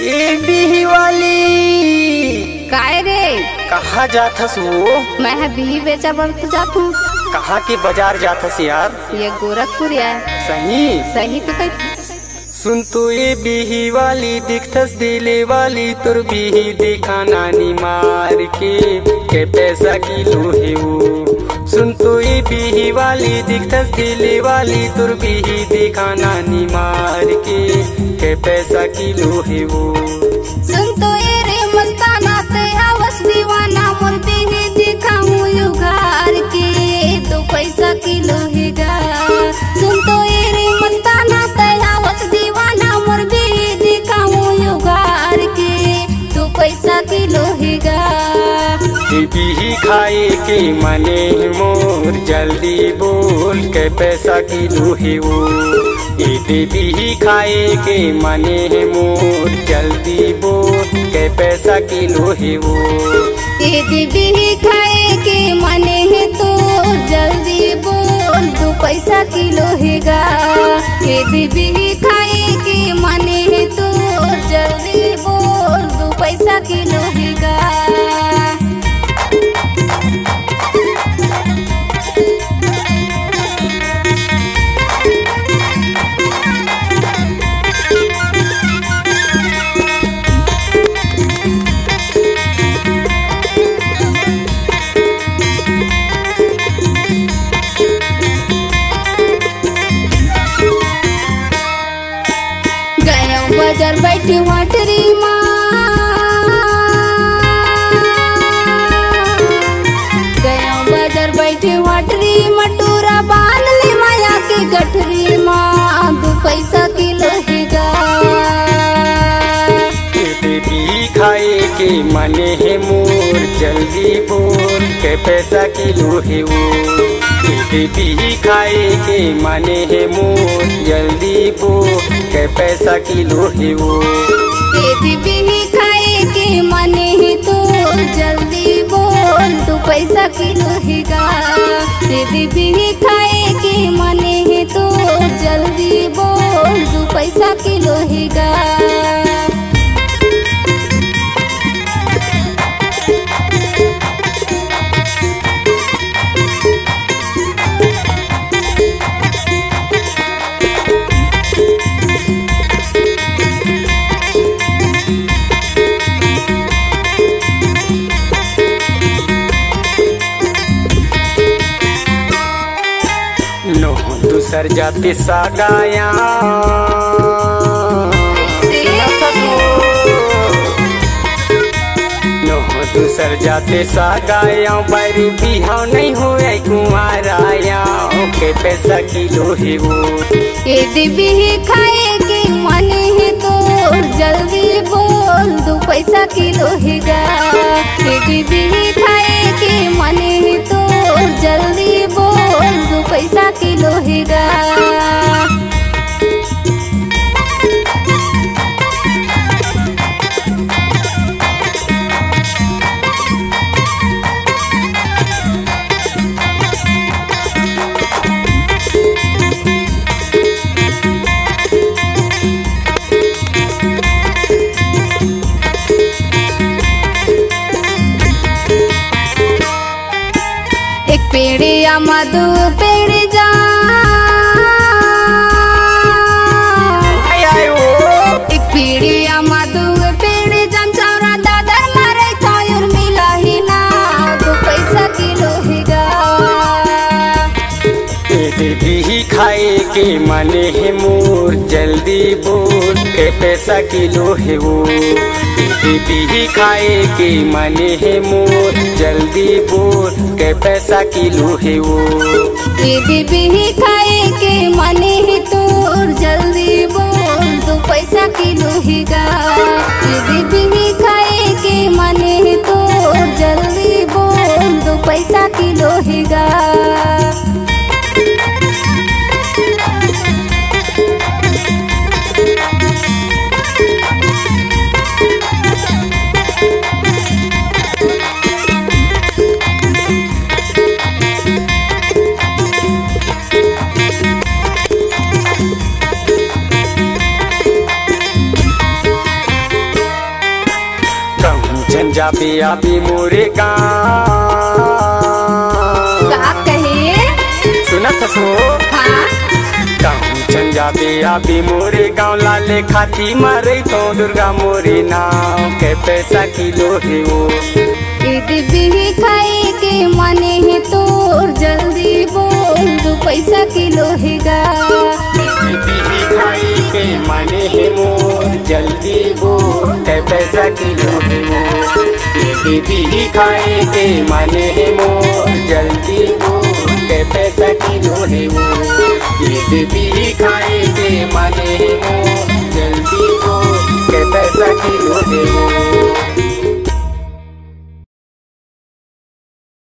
ए बिही वाली। काय रे? कहाँ जाथस वो? मैं बीही बेचा बर्त जातू। कहाँ के बाज़ार जाथस यार? ये गोरखपुर है। सही। सही तो कही सुन तू ये बिही वाली दिखतस दिले वाली, तुर बिही देखा नानी मार के के पैसा की लोहे वो। सुन तू ये बिही वाली दिखतस दिले वाली, तुर बिही देखा नानी मार के के पैसा की लोहे वो। सुन तो खाए के मने मोर, जल्दी बोल के पैसा की है वो। देवी ही खाए के मने मोर, जल्दी बोल के पैसा की है वो। ये दीदी खाए के मने तो जल्दी बोल दो पैसा किलो हेगा ये दीदी मने हे मोर, जल्दी बोल के पैसा किलो है वो। देवी खाए के मने हे मोर, जल्दी बोल के पैसा किलो है वो। दीदी खाए के मने हे तो जल्दी बोल तू पैसा किलो हेगा नो, दूसर जाते सागाया। दूसर जाते सागाया। बैरू बिहाव नहीं हो कुमाराया के पैसा किलो है वो ये दीदी खाए के मने है तो जल्दी बोल दो, पैसा किलो हेगा एक पेड़ या मधु पेड़ के मने है मोर, जल्दी बोल के पैसा किलो है वो। ये देवी खाए के मने है मोर, जल्दी बोल के पैसा किलो है वो। दीदी खाए के मने है तो जल्दी बोल दो पैसा किलो हेगा। ये दीदी खाए के मने है तो जल्दी बोल दो पैसा किलो हेगा। चंजाबी आबी मोरे गाँव कहे सुनत सो हाँ। चंजाबी आबी मोरे गाँव लाले खाती मारे तो दुर्गा मोरे नाव के पैसा किलो है वो। ईद भी खाए के माने है तोर जल्दी बोल दो पैसा किलो हैगा बीबी खाई के माने है मोर जल्दी बोल के पैसा किलो है मोर दीदी दिखाए के माने मो जल्दी बोल के पैसा की है वो दीदी भी खाए के माने मो जल्दी तो बोल के पैसा की ढूंढे वो